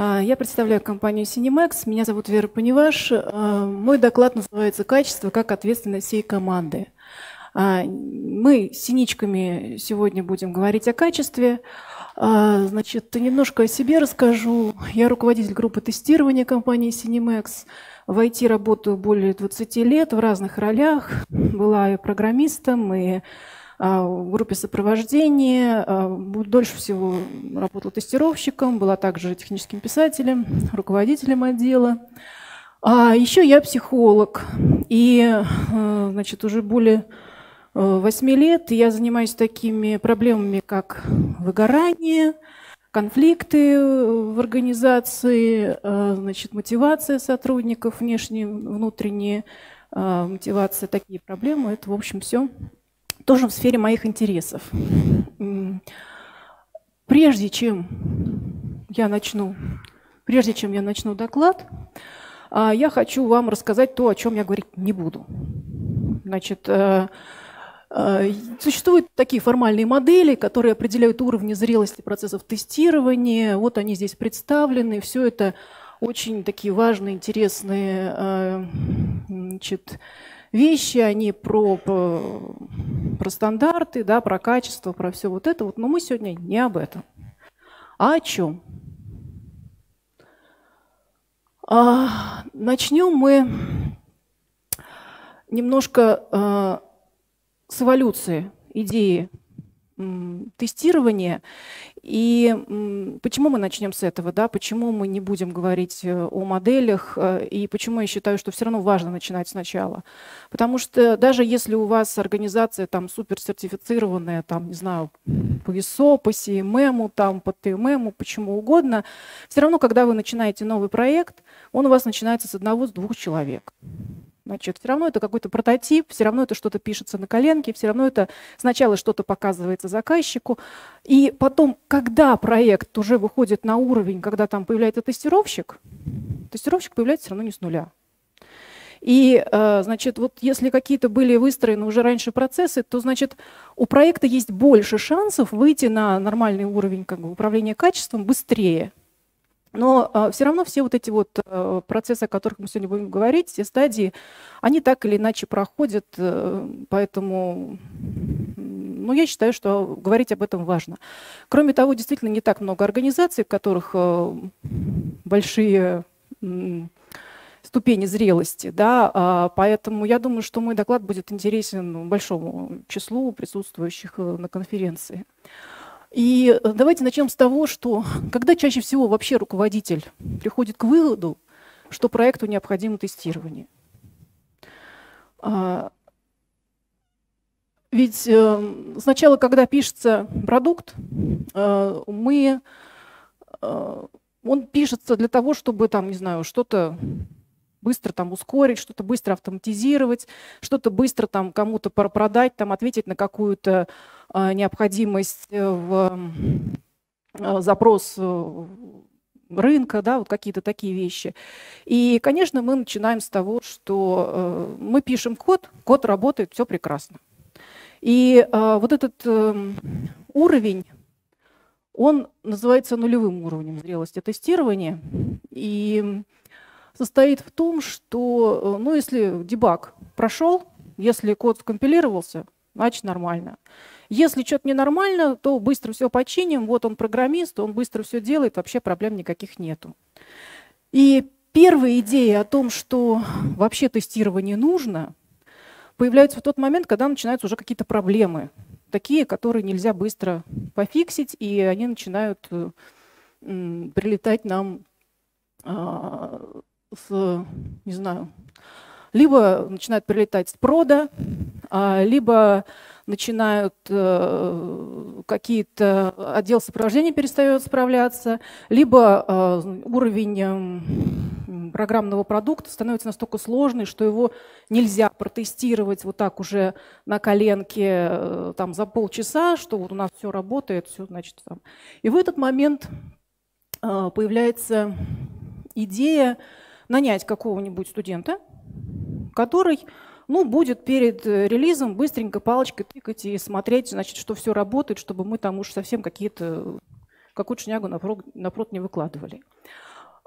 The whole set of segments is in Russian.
А, я представляю компанию Cinemax. Меня зовут Вера Паневаш. А, мой доклад называется «Качество как ответственность всей команды». А, мы с синичками сегодня будем говорить о качестве. Значит, немножко о себе расскажу. Я руководитель группы тестирования компании Cinemax. В IT работаю более 20 лет в разных ролях. Была и программистом, и в группе сопровождения. А, дольше всего работала тестировщиком, была также техническим писателем, руководителем отдела. А еще я психолог. И а, значит, уже более восьми лет я занимаюсь такими проблемами, как выгорание, конфликты в организации, значит, мотивация сотрудников, внешние, внутренние, мотивация, такие проблемы. Это, в общем, все тоже в сфере моих интересов. Прежде чем я начну, прежде чем я начну доклад, а, я хочу вам рассказать то, о чем я говорить не буду. Значит, э, э, Существуют такие формальные модели, которые определяют уровни зрелости процессов тестирования. Вот они здесь представлены. Все это очень такие важные, интересные э, значит, вещи, они про, про, про стандарты, да, про качество, про все вот это. Вот. Но мы сегодня не об этом. А о чем? А, начнем мы немножко а, с эволюции идеи тестирования. И почему мы начнем с этого? Да? Почему мы не будем говорить э, о моделях? Э, и почему я считаю, что все равно важно начинать сначала? Потому что даже если у вас организация там супер сертифицированная, там, не знаю, по ISO, по CMM, там, по TMM, почему угодно, все равно, когда вы начинаете новый проект, он у вас начинается с одного-двух человек. Значит, все равно это какой-то прототип, все равно это что-то пишется на коленке, все равно это сначала что-то показывается заказчику. И потом, когда проект уже выходит на уровень, когда там появляется тестировщик, тестировщик появляется все равно не с нуля. И, э, значит, вот если какие-то были выстроены уже раньше процессы, то, значит, у проекта есть больше шансов выйти на нормальный уровень как бы, управления качеством быстрее. Но а, все равно все вот эти вот а, процессы, о которых мы сегодня будем говорить, все стадии, они так или иначе проходят, а, поэтому ну, я считаю, что говорить об этом важно. Кроме того, действительно не так много организаций, в которых а, большие ступени зрелости, да, а, поэтому я думаю, что мой доклад будет интересен большому числу присутствующих э, на конференции. И э, давайте начнем с того, что когда чаще всего вообще руководитель приходит к выводу, что проекту необходимо тестирование. А, ведь э, сначала, когда пишется продукт, э, мы, он пишется для того, чтобы там, не знаю, что-то быстро там ускорить, что-то быстро автоматизировать, что-то быстро там кому-то продать, там ответить на какую-то э, необходимость в э, запрос э, рынка, да, вот какие-то такие вещи. И, конечно, мы начинаем с того, что э, мы пишем код, код работает, все прекрасно. И э, вот этот э, уровень, он называется нулевым уровнем зрелости тестирования. И состоит в том, что, э, ну, если дебаг прошел, если код скомпилировался, значит нормально. Если что-то ненормально, то быстро все починим. Вот он программист, он быстро все делает, вообще проблем никаких нету. И первая идея о том, что вообще тестирование нужно, появляется в тот момент, когда начинаются уже какие-то проблемы, такие, которые нельзя быстро пофиксить, и они начинают э, прилетать нам а, с, не знаю, либо начинают прилетать с прода, а, либо начинают э, какие-то отдел сопровождения перестает справляться, либо э, уровень эм, программного продукта становится настолько сложный, что его нельзя протестировать вот так уже на коленке э, там, за полчаса, что вот у нас все работает, все значит там. И в этот момент появляется идея нанять какого-нибудь студента, который ну, будет перед э, релизом быстренько палочкой тыкать и смотреть, значит, что все работает, чтобы мы там уж совсем какие-то какую-то шнягу напрот, не выкладывали.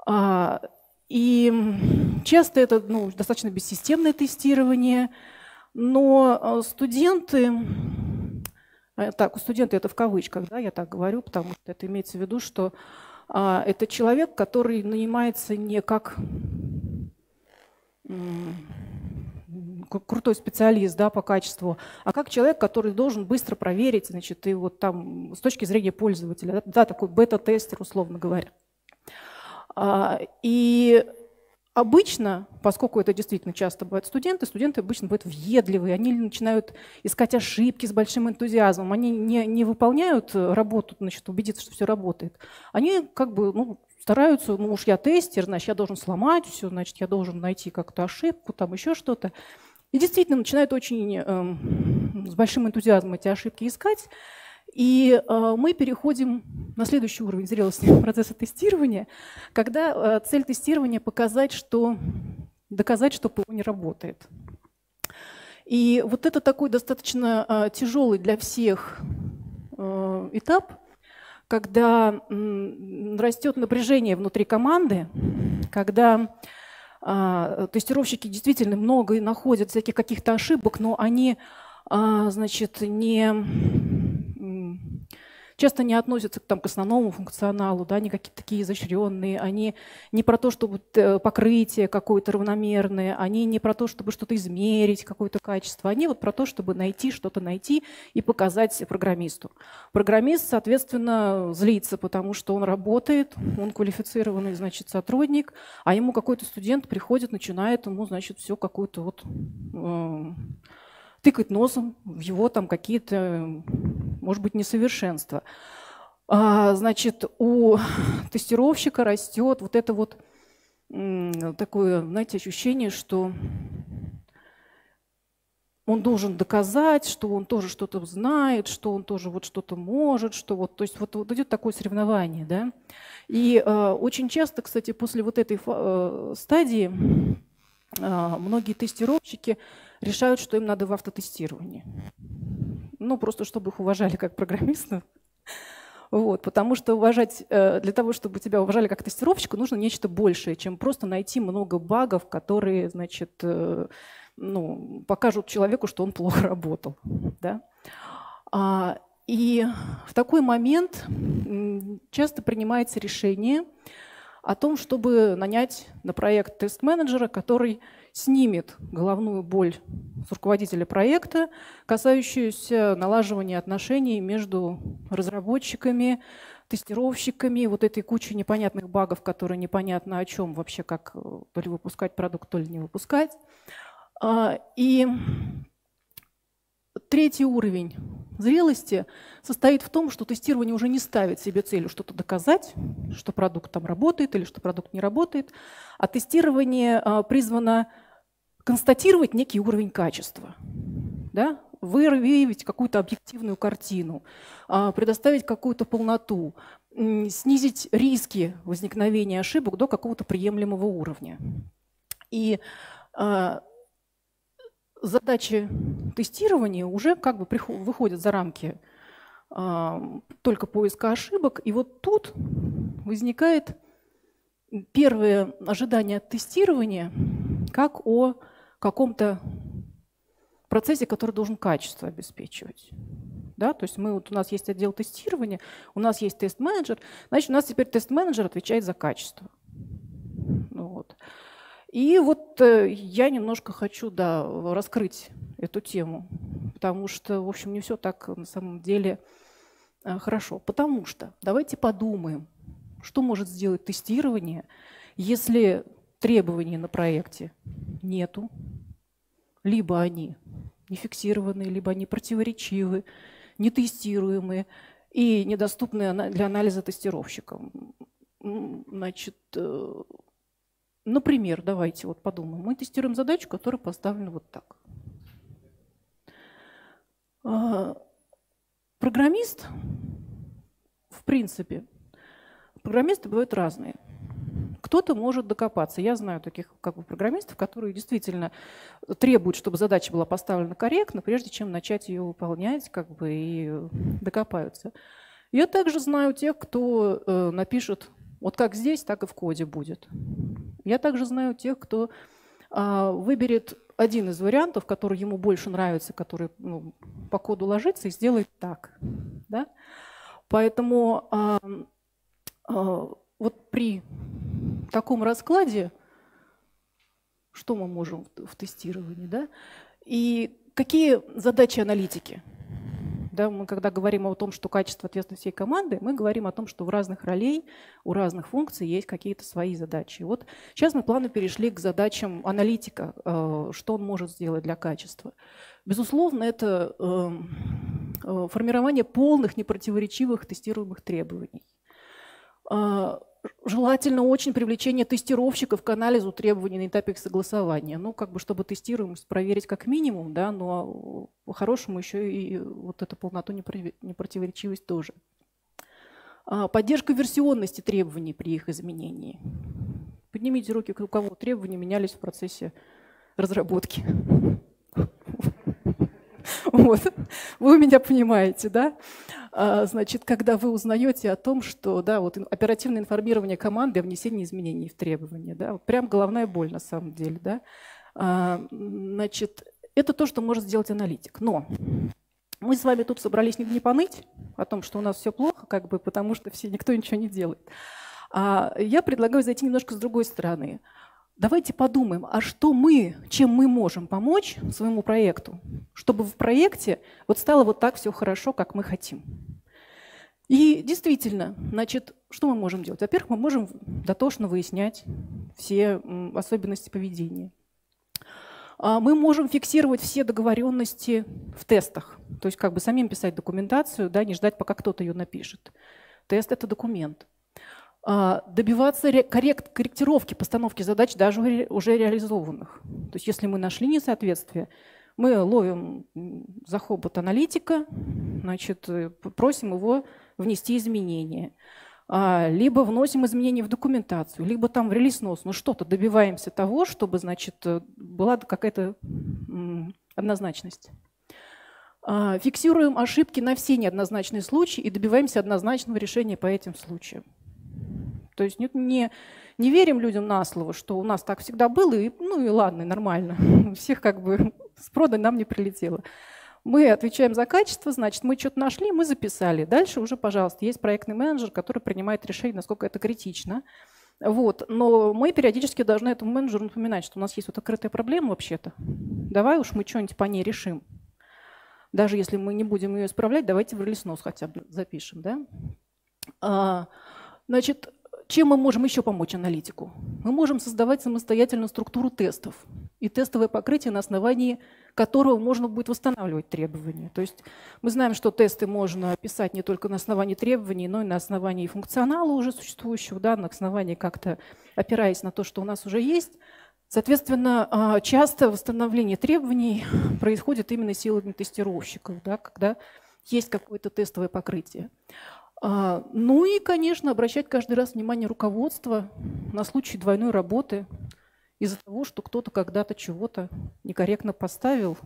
А, и часто это ну, достаточно бессистемное тестирование, но э, студенты, э, так, у студента это в кавычках, да, я так говорю, потому что это имеется в виду, что а, это человек, который нанимается не как крутой специалист да, по качеству, а как человек, который должен быстро проверить, значит, и вот там с точки зрения пользователя, да, такой бета-тестер, условно говоря. А, и Обычно, поскольку это действительно часто бывают студенты, студенты обычно бывают въедливые, они начинают искать ошибки с большим энтузиазмом, они не, не выполняют работу, значит, убедиться, что все работает. Они как бы ну, стараются, ну уж я тестер, значит, я должен сломать все, значит, я должен найти как-то ошибку, там еще что-то. И действительно начинают очень э, с большим энтузиазмом эти ошибки искать. И э, мы переходим на следующий уровень зрелости процесса тестирования, когда э, цель тестирования показать, что доказать, что ПО не работает. И вот это такой достаточно э, тяжелый для всех э, этап, когда э, растет напряжение внутри команды, когда тестировщики действительно много находят всяких каких-то ошибок, но они, э, значит, не часто не относятся там, к основному функционалу, да, они какие-то такие изощренные, они не про то, чтобы э, покрытие какое-то равномерное, они не про то, чтобы что-то измерить, какое-то качество, они вот про то, чтобы найти что-то найти и показать программисту. Программист, соответственно, злится, потому что он работает, он квалифицированный, значит, сотрудник, а ему какой-то студент приходит, начинает ему, значит, все какую-то вот э, тыкать носом в его там какие-то, может быть, несовершенства. А, значит, у тестировщика растет вот это вот такое, знаете, ощущение, что он должен доказать, что он тоже что-то знает, что он тоже вот что-то может, что вот, то есть вот, вот идет такое соревнование, да. И э, очень часто, кстати, после вот этой э, стадии э, многие тестировщики решают, что им надо в автотестирование. Ну, просто чтобы их уважали как программистов. Вот, потому что уважать, э, для того, чтобы тебя уважали как тестировщика, нужно нечто большее, чем просто найти много багов, которые, значит, э, ну, покажут человеку, что он плохо работал. Да? А, и в такой момент часто принимается решение о том, чтобы нанять на проект тест-менеджера, который снимет головную боль с руководителя проекта, касающуюся налаживания отношений между разработчиками, тестировщиками, вот этой кучей непонятных багов, которые непонятно о чем вообще, как то ли выпускать продукт, то ли не выпускать. А, и третий уровень зрелости состоит в том, что тестирование уже не ставит себе целью что-то доказать, что продукт там работает или что продукт не работает, а тестирование а, призвано констатировать некий уровень качества, да? выявить какую-то объективную картину, а, предоставить какую-то полноту, снизить риски возникновения ошибок до какого-то приемлемого уровня. И а, задачи тестирования уже как бы выходят за рамки а, только поиска ошибок. И вот тут возникает первое ожидание от тестирования как о каком-то процессе, который должен качество обеспечивать. Да? То есть мы, вот у нас есть отдел тестирования, у нас есть тест-менеджер, значит, у нас теперь тест-менеджер отвечает за качество. Ну вот. И вот э, я немножко хочу да, раскрыть эту тему, потому что, в общем, не все так на самом деле э, хорошо. Потому что давайте подумаем, что может сделать тестирование, если требований на проекте нету, либо они не фиксированы, либо они противоречивы, нетестируемые и недоступны для анализа тестировщикам. Значит, э, например, давайте вот подумаем. Мы тестируем задачу, которая поставлена вот так. А, программист, в принципе, программисты бывают разные – кто-то может докопаться. Я знаю таких как бы, программистов, которые действительно требуют, чтобы задача была поставлена корректно, прежде чем начать ее выполнять, как бы и докопаются. Я также знаю тех, кто э, напишет Вот как здесь, так и в коде будет. Я также знаю тех, кто а, выберет один из вариантов, который ему больше нравится, который ну, по коду ложится, и сделает так. Да? Поэтому а, а, вот при таком раскладе, что мы можем в, тестировании, да? И какие задачи аналитики? Да, мы когда говорим о том, что качество ответственности всей команды, мы говорим о том, что в разных ролей, у разных функций есть какие-то свои задачи. Вот сейчас мы плавно перешли к задачам аналитика, э, что он может сделать для качества. Безусловно, это эм, э, формирование полных, непротиворечивых тестируемых требований а, желательно очень привлечение тестировщиков к анализу требований на этапе их согласования. Ну, как бы, чтобы тестируемость проверить как минимум, да, но по-хорошему еще и вот эту полноту непротиворечивость тоже. А, поддержка версионности требований при их изменении. Поднимите руки, у кого требования менялись в процессе разработки. Вот. Вы меня понимаете, да? А, значит, когда вы узнаете о том, что да, вот оперативное информирование команды о внесении изменений в требования, да, вот прям головная боль на самом деле, да. А, значит, это то, что может сделать аналитик. Но мы с вами тут собрались не, не поныть о том, что у нас все плохо, как бы, потому что все, никто ничего не делает. А я предлагаю зайти немножко с другой стороны. Давайте подумаем, а что мы, чем мы можем помочь своему проекту, чтобы в проекте вот стало вот так все хорошо, как мы хотим. И действительно, значит, что мы можем делать? Во-первых, мы можем дотошно выяснять все особенности поведения. А мы можем фиксировать все договоренности в тестах, то есть как бы самим писать документацию, да, не ждать, пока кто-то ее напишет. Тест – это документ. А, добиваться коррект, корректировки постановки задач даже уже реализованных. То есть если мы нашли несоответствие, мы ловим за хобот аналитика, значит, э, просим его внести изменения. А, либо вносим изменения в документацию, либо там в релиз-нос, ну что-то добиваемся того, чтобы значит, э, была какая-то однозначность. А, фиксируем ошибки на все неоднозначные случаи и добиваемся однозначного решения по этим случаям. То есть не, не верим людям на слово, что у нас так всегда было, и, ну и ладно, нормально. Всех как бы с продай нам не прилетело. Мы отвечаем за качество, значит, мы что-то нашли, мы записали. Дальше уже, пожалуйста, есть проектный менеджер, который принимает решение, насколько это критично. Вот. Но мы периодически должны этому менеджеру напоминать, что у нас есть вот открытая проблема вообще-то. Давай уж мы что-нибудь по ней решим. Даже если мы не будем ее исправлять, давайте в релиз хотя бы запишем. Да? А, значит, чем мы можем еще помочь аналитику? Мы можем создавать самостоятельную структуру тестов и тестовое покрытие, на основании которого можно будет восстанавливать требования. То есть мы знаем, что тесты можно писать не только на основании требований, но и на основании функционала уже существующего, да, на основании как-то опираясь на то, что у нас уже есть. Соответственно, а, часто восстановление требований происходит именно силами тестировщиков, да, когда есть какое-то тестовое покрытие. А, ну и, конечно, обращать каждый раз внимание руководства на случай двойной работы из-за того, что кто-то когда-то чего-то некорректно поставил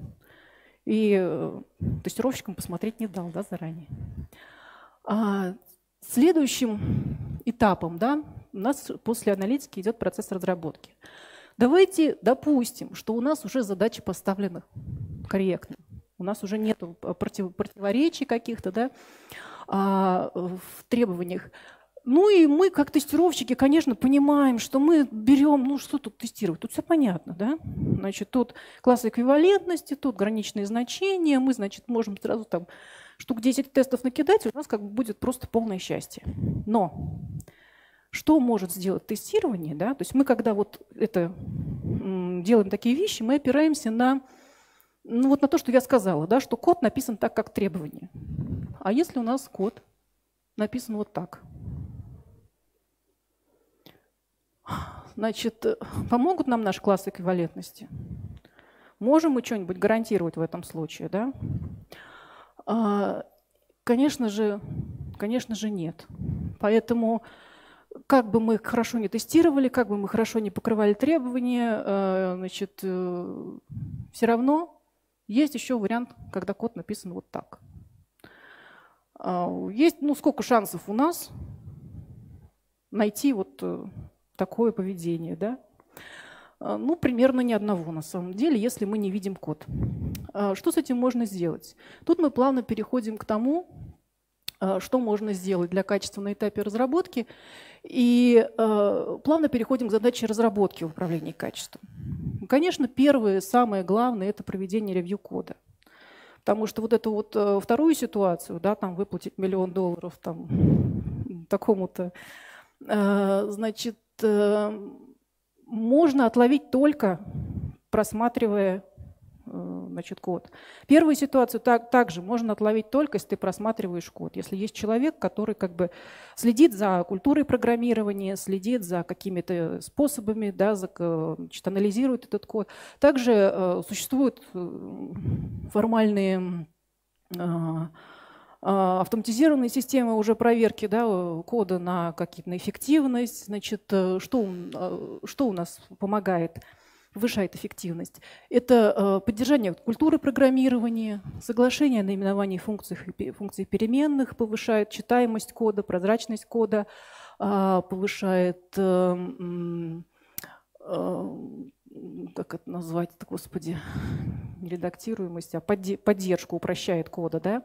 и э, тестировщикам посмотреть не дал да, заранее. А следующим этапом да, у нас после аналитики идет процесс разработки. Давайте допустим, что у нас уже задачи поставлены корректно. У нас уже нет против, противоречий каких-то, да, а, в требованиях. Ну и мы, как тестировщики, конечно, понимаем, что мы берем, ну что тут тестировать, тут все понятно, да? Значит, тут класс эквивалентности, тут граничные значения, мы, значит, можем сразу там штук 10 тестов накидать, и у нас как бы будет просто полное счастье. Но что может сделать тестирование, да? То есть мы, когда вот это делаем такие вещи, мы опираемся на ну вот на то, что я сказала, да, что код написан так, как требование. А если у нас код написан вот так? Значит, помогут нам наши классы эквивалентности? Можем мы что-нибудь гарантировать в этом случае, да? А, конечно же, конечно же нет. Поэтому как бы мы хорошо не тестировали, как бы мы хорошо не покрывали требования, э, значит, э, все равно есть еще вариант, когда код написан вот так. А, есть, ну, сколько шансов у нас найти вот такое поведение, да? Ну, примерно ни одного на самом деле, если мы не видим код. Что с этим можно сделать? Тут мы плавно переходим к тому, что можно сделать для качества на этапе разработки, и плавно переходим к задаче разработки в управлении качеством. Конечно, первое, самое главное – это проведение ревью кода. Потому что вот эту вот э, вторую ситуацию, да, там выплатить миллион долларов там такому-то, э, значит, э, можно отловить только просматривая значит, код. Первую ситуацию так, также можно отловить только, если ты просматриваешь код. Если есть человек, который как бы следит за культурой программирования, следит за какими-то способами, да, за, значит, анализирует этот код. Также э, существуют э, формальные э, э автоматизированные системы уже проверки да, кода на какие-то эффективность. Значит, что, что у нас помогает? Повышает эффективность. Это э, поддержание культуры программирования, соглашение о наименовании функций, функций переменных повышает читаемость кода, прозрачность кода, а, повышает э, э, как это назвать, господи, не редактируемость, а поддержку упрощает кода, да,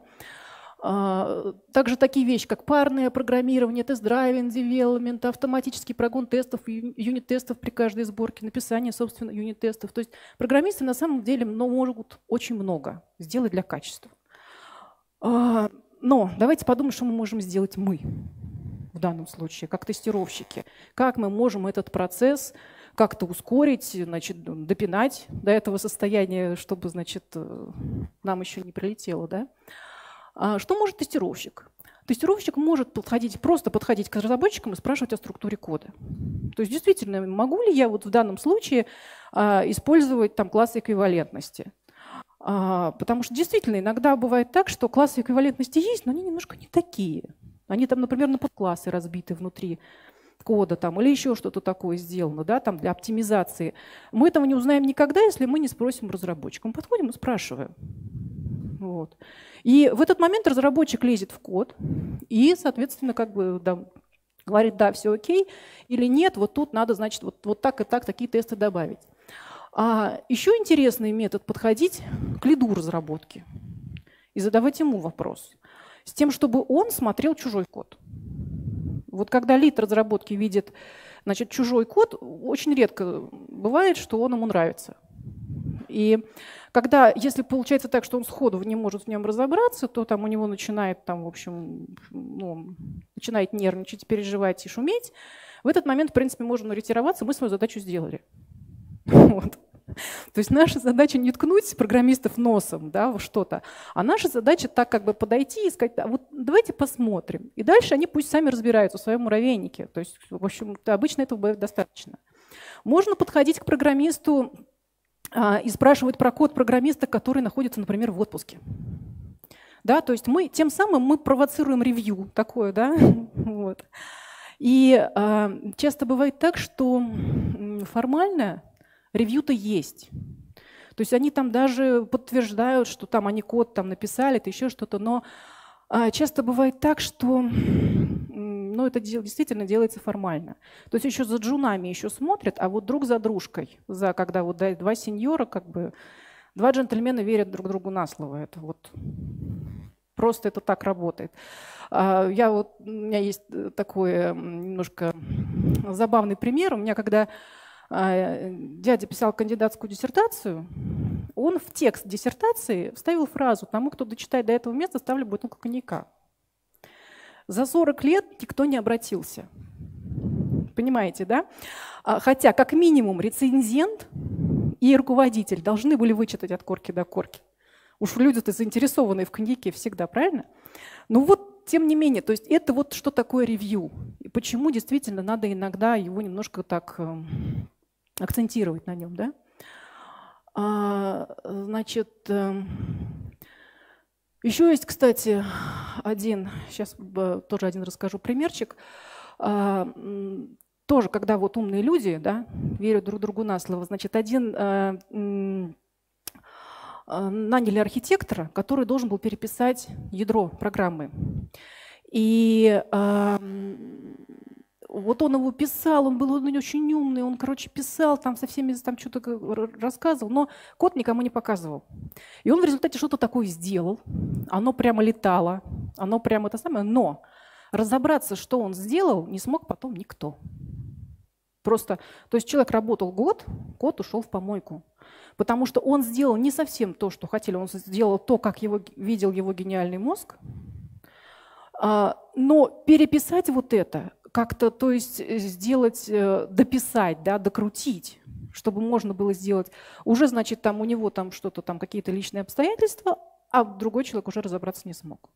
также такие вещи, как парное программирование, тест-драйвинг, девелопмент, автоматический прогон тестов, юнит-тестов при каждой сборке, написание, собственно, юнит-тестов. То есть программисты на самом деле могут очень много сделать для качества. А, но давайте подумаем, что мы можем сделать мы в данном случае, как тестировщики. Как мы можем этот процесс как-то ускорить, значит, допинать до этого состояния, чтобы значит, э, нам еще не прилетело. Да? А что может тестировщик? Тестировщик может подходить, просто подходить к разработчикам и спрашивать о структуре кода. То есть действительно, могу ли я вот в данном случае а, использовать там классы эквивалентности? А, потому что действительно иногда бывает так, что классы эквивалентности есть, но они немножко не такие. Они там, например, на подклассы разбиты внутри кода там, или еще что-то такое сделано да, там, для оптимизации. Мы этого не узнаем никогда, если мы не спросим разработчика. Мы подходим и спрашиваем. Вот. И в этот момент разработчик лезет в код и, соответственно, как бы да, говорит, да, все окей, или нет, вот тут надо, значит, вот, вот так и так такие тесты добавить. А еще интересный метод подходить к лиду разработки и задавать ему вопрос с тем, чтобы он смотрел чужой код. Вот когда лид разработки видит значит, чужой код, очень редко бывает, что он ему нравится. И когда, если получается так, что он сходу не может в нем разобраться, то там у него начинает там, в общем, ну, начинает нервничать, переживать и шуметь. В этот момент, в принципе, можно ретироваться, мы свою задачу сделали. Вот. То есть наша задача не ткнуть программистов носом да, в что-то, а наша задача так как бы подойти и сказать, а вот давайте посмотрим. И дальше они пусть сами разбираются в своем муравейнике. То есть, в общем, обычно этого достаточно. Можно подходить к программисту и спрашивают про код программиста, который находится, например, в отпуске. Да, то есть мы тем самым мы провоцируем ревью такое, да, вот. И э, часто бывает так, что формально ревью-то есть. То есть они там даже подтверждают, что там они код там написали, это еще что-то, но э, часто бывает так, что но это действительно делается формально. То есть еще за джунами еще смотрят, а вот друг за дружкой, за когда вот два сеньора, как бы два джентльмена верят друг другу на слово. Это вот просто это так работает. А, я вот, у меня есть такой немножко забавный пример. У меня когда а, дядя писал кандидатскую диссертацию, он в текст диссертации вставил фразу «Тому, кто дочитает до этого места, ставлю бутылку коньяка». За 40 лет никто не обратился. Понимаете, да? А, хотя, как минимум, рецензент и руководитель должны были вычитать от корки до корки. Уж люди-то заинтересованные в коньяке всегда, правильно? Ну вот, тем не менее, то есть это вот что такое ревью. И почему действительно надо иногда его немножко так э, акцентировать на нем, да? А, значит, э, еще есть, кстати, один, сейчас тоже один расскажу примерчик. А, тоже, когда вот умные люди да, верят друг другу на слово, значит, один а, а, наняли архитектора, который должен был переписать ядро программы. И вот он его писал, он был очень умный, он, короче, писал, там со всеми там что-то рассказывал, но код никому не показывал. И он в результате что-то такое сделал, оно прямо летало, оно прямо это самое, но разобраться, что он сделал, не смог потом никто. Просто, то есть человек работал год, код ушел в помойку. Потому что он сделал не совсем то, что хотели, он сделал то, как его, видел его гениальный мозг, а, но переписать вот это, как-то, то есть э, сделать, э, дописать, да, докрутить, чтобы можно было сделать, уже, значит, там у него там что-то, там какие-то личные обстоятельства, а другой человек уже разобраться не смог.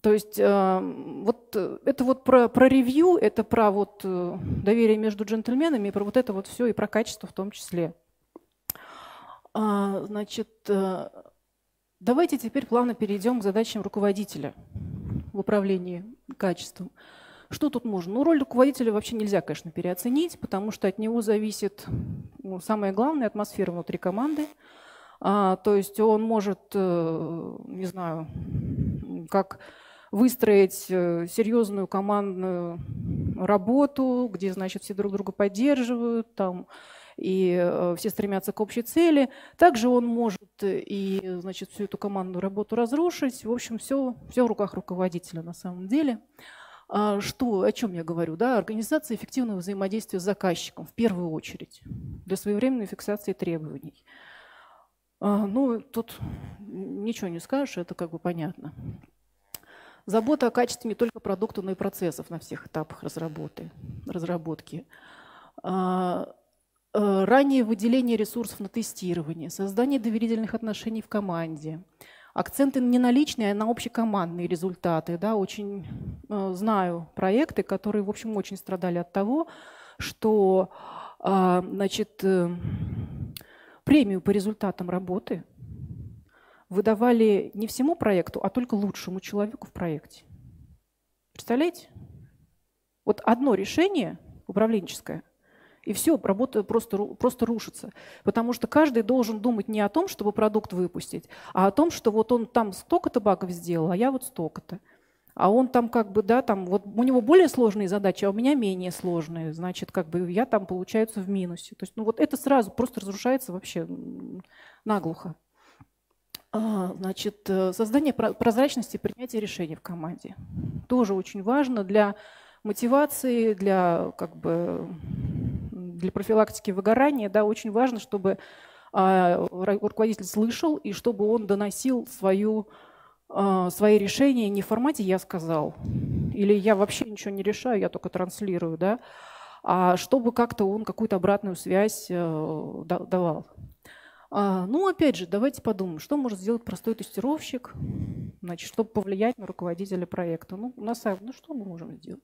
То есть э, вот это вот про, про ревью, это про вот доверие между джентльменами, и про вот это вот все, и про качество в том числе. А, значит, давайте теперь плавно перейдем к задачам руководителя в управлении качеством. Что тут можно? Ну, роль руководителя вообще нельзя, конечно, переоценить, потому что от него зависит ну, самое главное атмосфера внутри команды. А, то есть он может, э, не знаю, как выстроить э, серьезную командную работу, где, значит, все друг друга поддерживают, там, и э, все стремятся к общей цели. Также он может и значит, всю эту командную работу разрушить. В общем, все, все в руках руководителя на самом деле. А что, о чем я говорю? Да? Организация эффективного взаимодействия с заказчиком в первую очередь для своевременной фиксации требований. А, ну, тут ничего не скажешь, это как бы понятно. Забота о качестве не только продукта, но и процессов на всех этапах разработки. разработки. А, Э, раннее выделение ресурсов на тестирование, создание доверительных отношений в команде, акценты не на личные, а на общекомандные результаты. Да, очень э, знаю проекты, которые, в общем, очень страдали от того, что э, значит, э, премию по результатам работы выдавали не всему проекту, а только лучшему человеку в проекте. Представляете? Вот одно решение управленческое и все, работа просто, просто рушится. Потому что каждый должен думать не о том, чтобы продукт выпустить, а о том, что вот он там столько-то багов сделал, а я вот столько-то. А он там как бы, да, там, вот у него более сложные задачи, а у меня менее сложные. Значит, как бы я там, получается, в минусе. То есть, ну вот это сразу просто разрушается вообще наглухо. А, значит, э, создание прозрачности принятия решений в команде. Тоже очень важно для мотивации, для как бы для профилактики выгорания, да, очень важно, чтобы а, руководитель слышал и чтобы он доносил свою, а, свои решения не в формате «я сказал» или «я вообще ничего не решаю, я только транслирую», да, а чтобы как-то он какую-то обратную связь э, давал. А, ну, опять же, давайте подумаем, что может сделать простой тестировщик, значит, чтобы повлиять на руководителя проекта. Ну, на самом ну что мы можем сделать?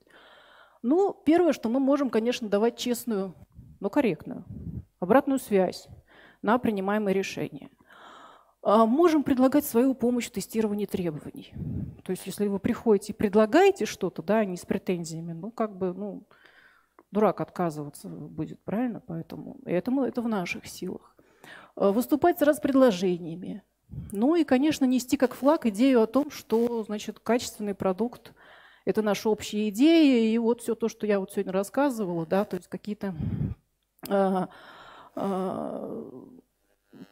Ну, первое, что мы можем, конечно, давать честную но корректную, обратную связь на принимаемые решения. А можем предлагать свою помощь в тестировании требований. То есть если вы приходите и предлагаете что-то, да, не с претензиями, ну как бы, ну, дурак отказываться будет, правильно? Поэтому это, это в наших силах. А выступать с предложениями. Ну и, конечно, нести как флаг идею о том, что, значит, качественный продукт – это наша общая идея, и вот все то, что я вот сегодня рассказывала, да, то есть какие-то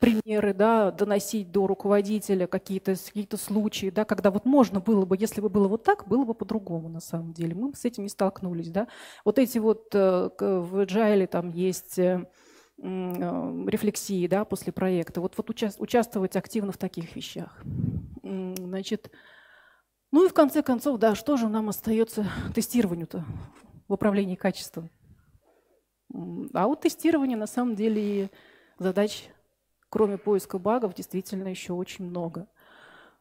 примеры, да, доносить до руководителя какие-то какие случаи, да, когда вот можно было бы, если бы было вот так, было бы по-другому на самом деле. Мы с этим не столкнулись, да. Вот эти вот э, в Agile там есть э, э, рефлексии, да, после проекта. Вот, вот уча участвовать активно в таких вещах. Значит, ну и в конце концов, да, что же нам остается тестированию-то в управлении качеством? А вот тестирование на самом деле задач, кроме поиска багов, действительно еще очень много.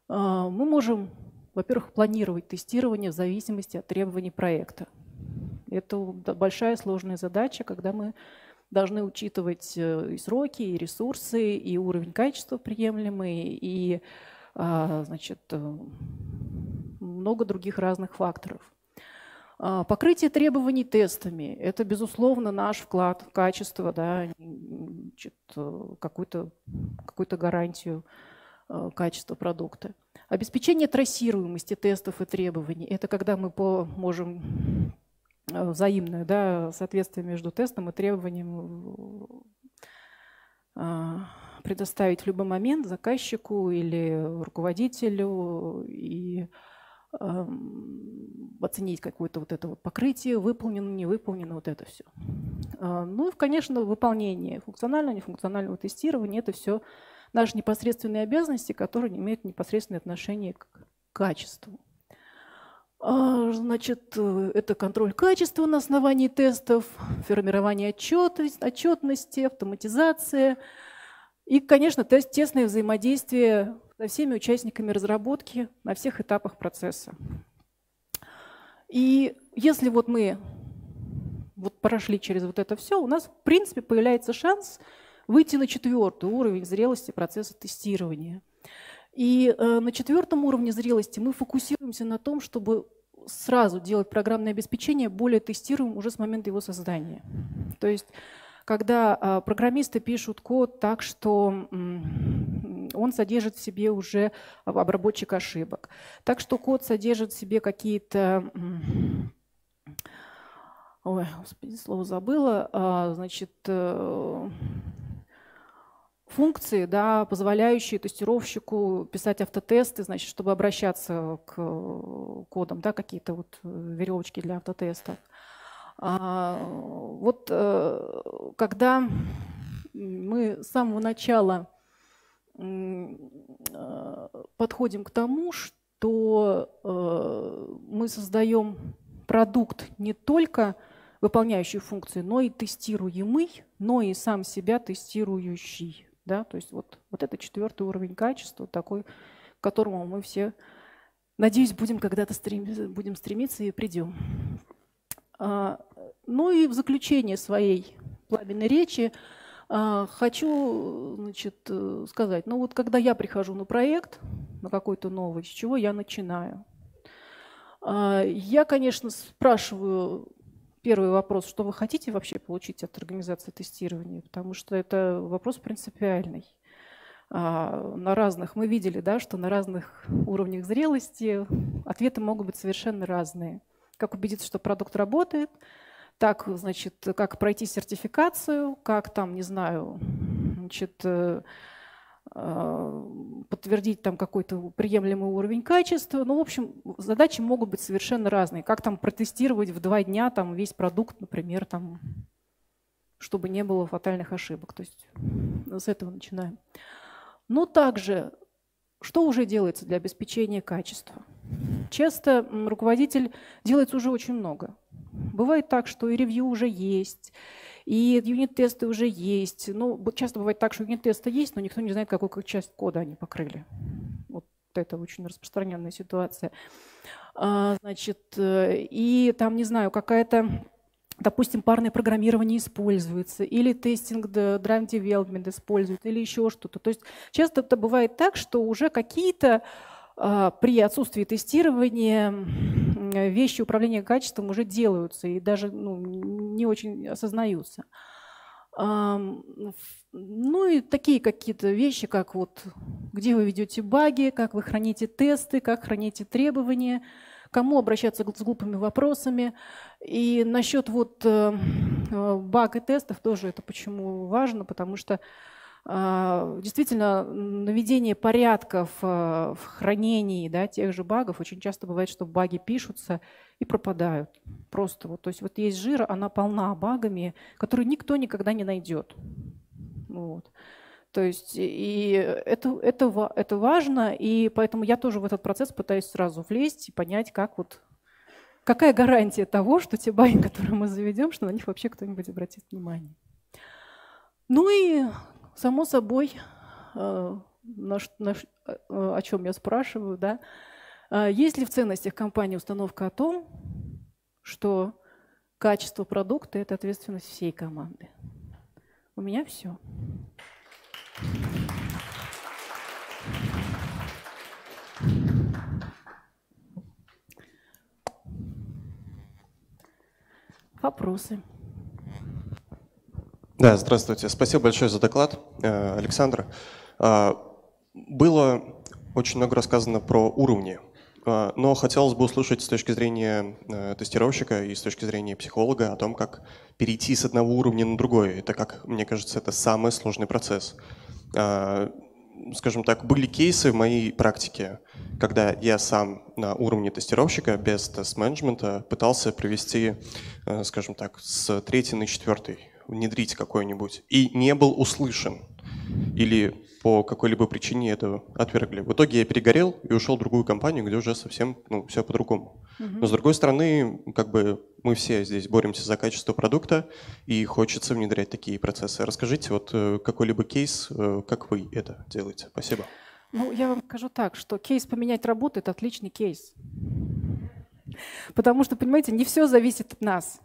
А, мы можем, во-первых, планировать тестирование в зависимости от требований проекта. Это большая сложная задача, когда мы должны учитывать э, и сроки, и ресурсы, и уровень качества приемлемый, и а, значит, э, много других разных факторов. А, покрытие требований тестами – это, безусловно, наш вклад в качество, да, какую-то какую гарантию а, качества продукта. Обеспечение трассируемости тестов и требований – это когда мы по, можем взаимное да, соответствие между тестом и требованием а, предоставить в любой момент заказчику или руководителю и оценить какое-то вот это вот покрытие, выполнено, не выполнено, вот это все. А, ну и, конечно, выполнение функционального, нефункционального тестирования – это все наши непосредственные обязанности, которые имеют непосредственное отношение к качеству. А, значит, э, это контроль качества на основании тестов, формирование отчетности, отчетности автоматизация и, конечно, тест, тесное взаимодействие со всеми участниками разработки на всех этапах процесса. И если вот мы вот прошли через вот это все, у нас, в принципе, появляется шанс выйти на четвертый уровень зрелости процесса тестирования. И э, на четвертом уровне зрелости мы фокусируемся на том, чтобы сразу делать программное обеспечение более тестируемым уже с момента его создания. То есть когда э, программисты пишут код так, что он содержит в себе уже обработчик ошибок. Так что код содержит в себе какие-то... Ой, господи, слово забыла. А, значит, э, функции, да, позволяющие тестировщику писать автотесты, значит, чтобы обращаться к кодам, да, какие-то вот веревочки для автотестов. А, вот э, когда мы с самого начала Э, подходим к тому, что э, мы создаем продукт не только выполняющий функции, но и тестируемый, но и сам себя тестирующий. Да? То есть вот, вот это четвертый уровень качества, такой, к которому мы все, надеюсь, будем когда-то стремиться, будем стремиться и придем. А, ну и в заключение своей пламенной речи а, хочу значит, э, сказать, ну вот когда я прихожу на проект, на какой-то новый, с чего я начинаю? А, я, конечно, спрашиваю первый вопрос, что вы хотите вообще получить от организации тестирования, потому что это вопрос принципиальный. А, на разных, мы видели, да, что на разных уровнях зрелости ответы могут быть совершенно разные. Как убедиться, что продукт работает – так, значит, как пройти сертификацию, как там, не знаю, значит, э, э, подтвердить там какой-то приемлемый уровень качества. Ну, в общем, задачи могут быть совершенно разные. Как там протестировать в два дня там весь продукт, например, там, чтобы не было фатальных ошибок. То есть с этого начинаем. Но также, что уже делается для обеспечения качества? Часто руководитель делает уже очень много. Бывает так, что и ревью уже есть, и юнит-тесты уже есть. Ну, часто бывает так, что юнит-тесты есть, но никто не знает, какую часть кода они покрыли. Вот это очень распространенная ситуация. А, значит, э, и там, не знаю, какая-то допустим, парное программирование используется, или тестинг, drive development используют, или еще что-то. То есть часто это бывает так, что уже какие-то а, при отсутствии тестирования вещи управления качеством уже делаются и даже ну, не очень осознаются. Ну и такие какие-то вещи, как вот где вы ведете баги, как вы храните тесты, как храните требования, кому обращаться с глупыми вопросами. И насчет вот э, э, баг и тестов тоже это почему важно, потому что действительно, наведение порядков а, в хранении да, тех же багов, очень часто бывает, что баги пишутся и пропадают. Просто вот, то есть вот есть жира, она полна багами, которые никто никогда не найдет. Вот. То есть и это, это, это важно, и поэтому я тоже в этот процесс пытаюсь сразу влезть и понять, как вот какая гарантия того, что те баги, которые мы заведем, что на них вообще кто-нибудь обратит внимание. Ну и Само собой, э, наш, наш, э, о чем я спрашиваю, да, э, есть ли в ценностях компании установка о том, что качество продукта – это ответственность всей команды? У меня все. Вопросы? Да, здравствуйте. Спасибо большое за доклад, э, Александр. А, было очень много рассказано про уровни а, но хотелось бы услышать с точки зрения э, тестировщика и с точки зрения психолога о том, как перейти с одного уровня на другой. Это, как мне кажется, это самый сложный процесс. А, скажем так, были кейсы в моей практике, когда я сам на уровне тестировщика без тест-менеджмента пытался провести, э, скажем так, с третьей на четвертый, внедрить какой-нибудь, и не был услышан. Или по какой-либо причине это отвергли. В итоге я перегорел и ушел в другую компанию, где уже совсем ну, все по-другому. Угу. Но с другой стороны, как бы мы все здесь боремся за качество продукта, и хочется внедрять такие процессы. Расскажите вот э, какой-либо кейс, э, как вы это делаете. Спасибо. Ну, я вам скажу так, что кейс поменять работу – это отличный кейс. Потому что, понимаете, не все зависит от нас.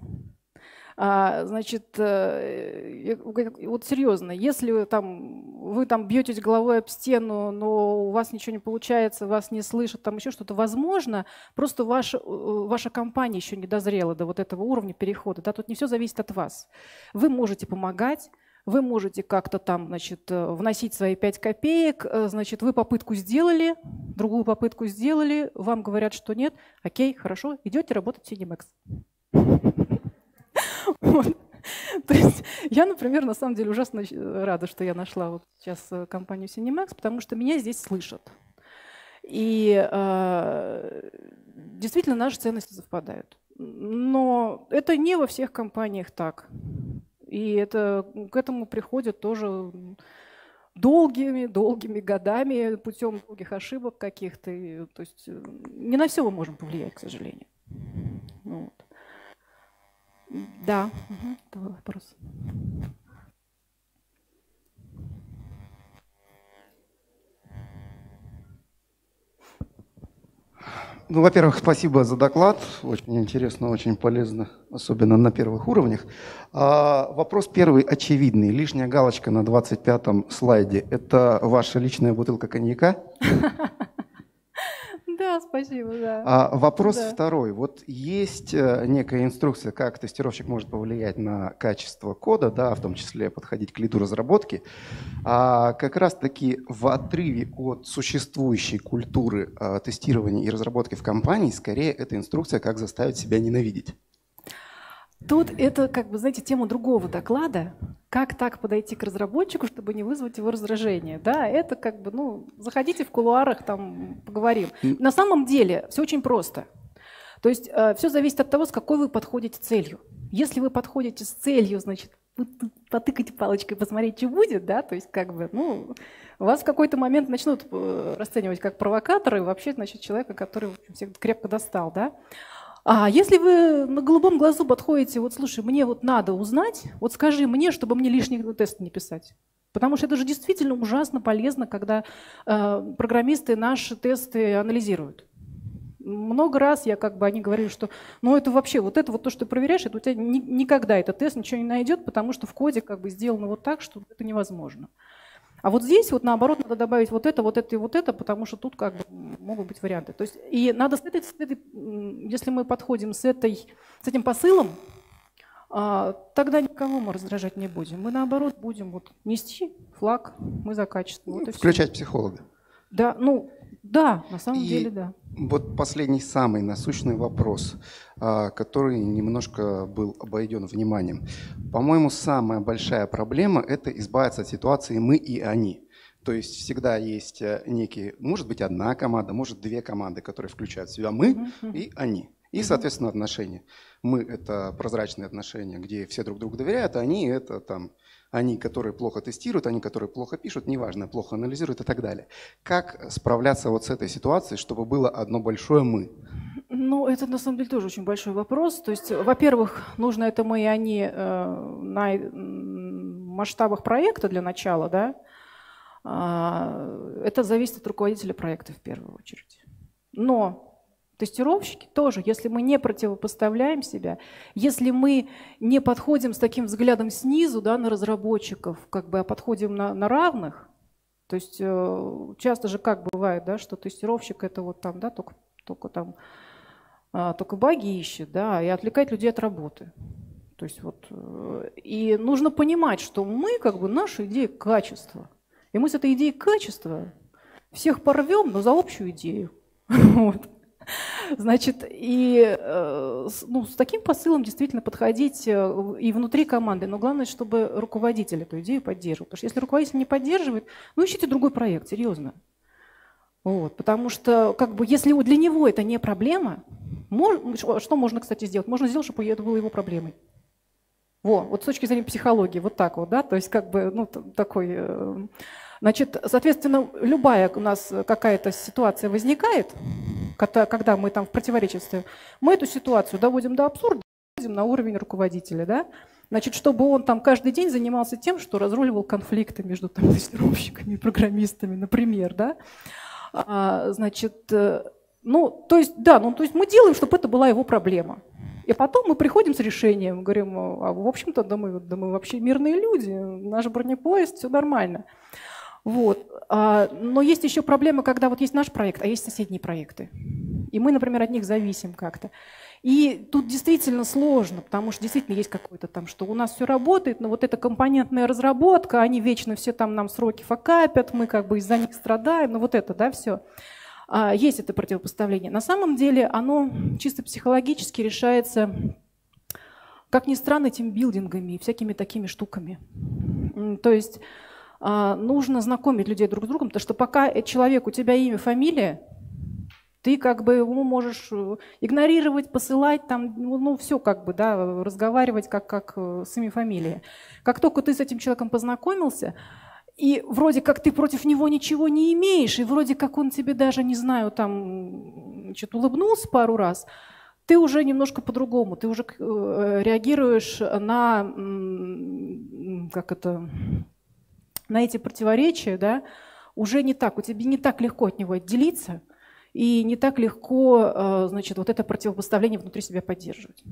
А, значит, э, вот серьезно, если там, вы там бьетесь головой об стену, но у вас ничего не получается, вас не слышат, там еще что-то, возможно, просто ваша, э, ваша компания еще не дозрела до вот этого уровня перехода. Да? Тут не все зависит от вас. Вы можете помогать, вы можете как-то там, значит, э, вносить свои 5 копеек, значит, вы попытку сделали, другую попытку сделали, вам говорят, что нет, окей, хорошо, идете работать в Cinemax. Вот. То есть я, например, на самом деле ужасно рада, что я нашла вот сейчас э, компанию Cinemax, потому что меня здесь слышат. И э, действительно наши ценности совпадают. Но это не во всех компаниях так. И это, к этому приходят тоже долгими-долгими годами путем долгих ошибок каких-то. То есть э, не на все мы можем повлиять, к сожалению. Вот. Да, угу. это вопрос. Ну, во-первых, спасибо за доклад. Очень интересно, очень полезно, особенно на первых уровнях. А, вопрос первый очевидный. Лишняя галочка на 25-м слайде. Это ваша личная бутылка коньяка? Да, спасибо, да. А, вопрос да. второй. Вот есть э, некая инструкция, как тестировщик может повлиять на качество кода, да, в том числе подходить к лиду разработки. А как раз-таки в отрыве от существующей культуры а, тестирования и разработки в компании, скорее это инструкция, как заставить себя ненавидеть. Тут это, как бы, знаете, тема другого доклада. Как так подойти к разработчику, чтобы не вызвать его раздражение? Да, это как бы, ну, заходите в кулуарах, там поговорим. На самом деле все очень просто. То есть э, все зависит от того, с какой вы подходите целью. Если вы подходите с целью, значит, потыкать палочкой, посмотреть, что будет, да, то есть как бы, ну, вас в какой-то момент начнут э, расценивать как провокатора и вообще, значит, человека, который всех крепко достал, да. А если вы на голубом глазу подходите, вот слушай, мне вот надо узнать, вот скажи мне, чтобы мне лишний тест не писать. Потому что это же действительно ужасно полезно, когда э, программисты наши тесты анализируют. Много раз я как бы они говорили, что ну это вообще вот это вот то, что ты проверяешь, это у тебя ни, никогда этот тест ничего не найдет, потому что в коде как бы сделано вот так, что это невозможно. А вот здесь вот наоборот надо добавить вот это, вот это и вот это, потому что тут как бы могут быть варианты. То есть и надо с этой, с этой если мы подходим с, этой, с этим посылом, а, тогда никого мы раздражать не будем. Мы наоборот будем вот нести флаг, мы за качество. Вот Включать психолога. Да, ну да, на самом и деле да. Вот последний самый насущный вопрос, а, который немножко был обойден вниманием. По-моему, самая большая проблема – это избавиться от ситуации «мы и они». То есть всегда есть э, некие, может быть, одна команда, может, две команды, которые включают в себя «мы» и «они». И, соответственно, отношения. Мы – это прозрачные отношения, где все друг другу доверяют, а они – это там они, которые плохо тестируют, они, которые плохо пишут, неважно, плохо анализируют и так далее. Как справляться вот с этой ситуацией, чтобы было одно большое «мы»? Ну, это на самом деле тоже очень большой вопрос. То есть, во-первых, нужно это мы и они э, на масштабах проекта для начала, да. Э, это зависит от руководителя проекта в первую очередь. Но Тестировщики тоже, если мы не противопоставляем себя, если мы не подходим с таким взглядом снизу да, на разработчиков, как бы, а подходим на, на равных, то есть э, часто же как бывает, да, что тестировщик это вот там, да, только, только там, а, только баги ищет, да, и отвлекает людей от работы. То есть вот, э, и нужно понимать, что мы, как бы, наша идея качества. И мы с этой идеей качества всех порвем, но за общую идею. Вот. Значит, и э, ну, с таким посылом действительно подходить э, и внутри команды, но главное, чтобы руководитель эту идею поддерживал. Потому что если руководитель не поддерживает, ну ищите другой проект, серьезно. Вот, потому что как бы, если для него это не проблема, что можно, кстати, сделать? Можно сделать, чтобы это было его проблемой. Во, вот с точки зрения психологии, вот так вот, да, то есть как бы, ну, такой... Э, значит, соответственно, любая у нас какая-то ситуация возникает, когда мы там в противоречии стоим, мы эту ситуацию доводим до абсурда, доводим на уровень руководителя, да, Значит, чтобы он там каждый день занимался тем, что разруливал конфликты между там, тестировщиками и программистами, например, да. А, значит, э, ну, то есть, да, ну, то есть мы делаем, чтобы это была его проблема. И потом мы приходим с решением, говорим, а в общем-то, да мы, да мы вообще мирные люди, наш бронепоезд, все нормально. Вот. А, но есть еще проблема, когда вот есть наш проект, а есть соседние проекты. И мы, например, от них зависим как-то. И тут действительно сложно, потому что действительно есть какое-то там, что у нас все работает, но вот эта компонентная разработка, они вечно все там нам сроки факапят, мы как бы из-за них страдаем, ну вот это, да, все. А, есть это противопоставление. На самом деле оно чисто психологически решается, как ни странно, тимбилдингами и всякими такими штуками. То есть нужно знакомить людей друг с другом, потому что пока человек, у тебя имя, фамилия, ты как бы ему можешь э, игнорировать, посылать, там, ну, ну все как бы, да, разговаривать как, как э, с имя, фамилией. Как только ты с этим человеком познакомился, и вроде как ты против него ничего не имеешь, и вроде как он тебе даже, не знаю, там, значит, улыбнулся пару раз, ты уже немножко по-другому, ты уже э, реагируешь на, как это, на эти противоречия, да, уже не так, у тебя не так легко от него отделиться, и не так легко, э, значит, вот это противопоставление внутри себя поддерживать.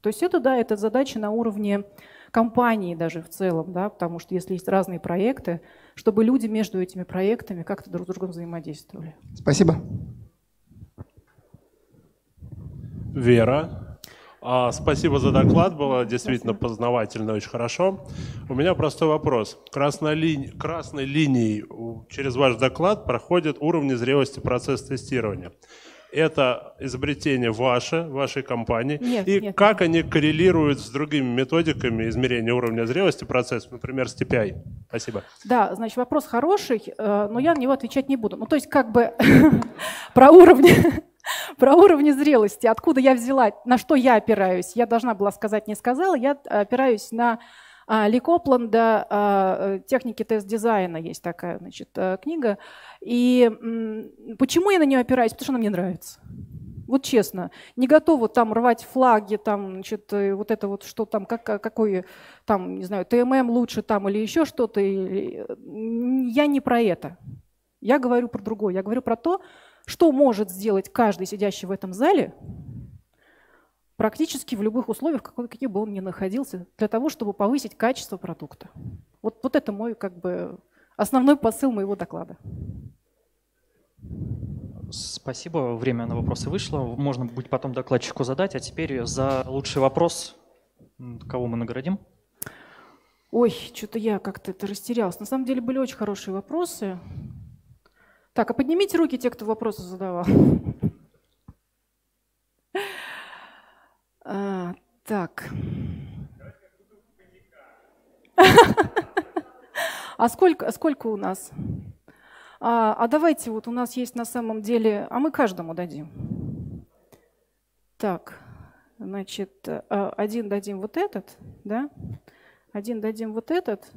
То есть это, да, это задача на уровне компании даже в целом, да, потому что если есть разные проекты, чтобы люди между этими проектами как-то друг с другом взаимодействовали. Спасибо. Вера. А, спасибо за доклад, было действительно спасибо. познавательно, очень хорошо. У меня простой вопрос. Красной, ли... Красной линией через ваш доклад проходят уровни зрелости процесса тестирования. Это изобретение ваше, вашей компании. Нет, и нет. как они коррелируют с другими методиками измерения уровня зрелости процесса, например, с TPI? Спасибо. Да, значит, вопрос хороший, э, но я на него отвечать не буду. Ну, то есть, как бы про уровни про уровни зрелости, откуда я взяла, на что я опираюсь. Я должна была сказать, не сказала. Я опираюсь на а, Ли Копланда а, «Техники тест-дизайна» есть такая значит, э, книга. И почему я на нее опираюсь? Потому что она мне нравится. Вот честно, не готова там рвать флаги, там, значит, э, вот это вот, что там, как, какой, там, не знаю, ТММ лучше там или еще что-то. Я не про это. Я говорю про другое. Я говорю про то, что может сделать каждый сидящий в этом зале практически в любых условиях, каких бы он ни находился, для того, чтобы повысить качество продукта. Вот, вот это мой как бы основной посыл моего доклада. Спасибо, время на вопросы вышло. Можно будет потом докладчику задать. А теперь за лучший вопрос, кого мы наградим? Ой, что-то я как-то это растерялась. На самом деле были очень хорошие вопросы. Так, а поднимите руки те, кто вопросы задавал. А, так. А сколько, сколько у нас? А, а давайте, вот у нас есть на самом деле, а мы каждому дадим. Так, значит, а, один дадим вот этот, да? Один дадим вот этот.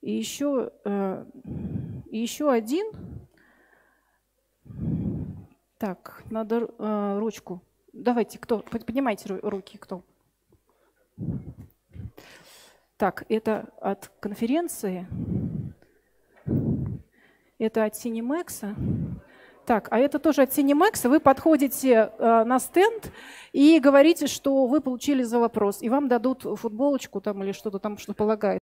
И еще э, и еще один. Так, надо э, ручку. Давайте, кто? Поднимайте руки, кто? Так, это от конференции. Это от Cinemax. Так, а это тоже от Cinemax. Вы подходите э, на стенд и говорите, что вы получили за вопрос, и вам дадут футболочку там или что-то там, что полагает.